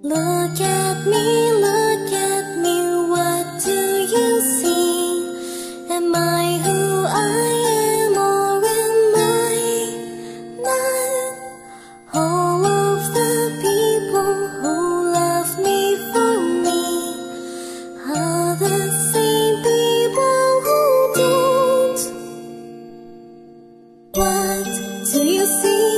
Look at me, look at me, what do you see? Am I who I am or am I not? All of the people who love me for me are the same people who don't. What do you see?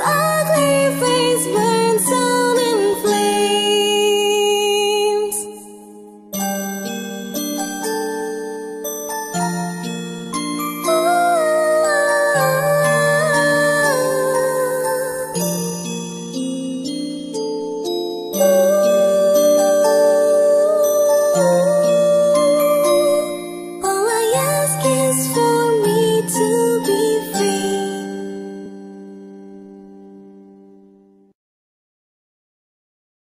ugly face,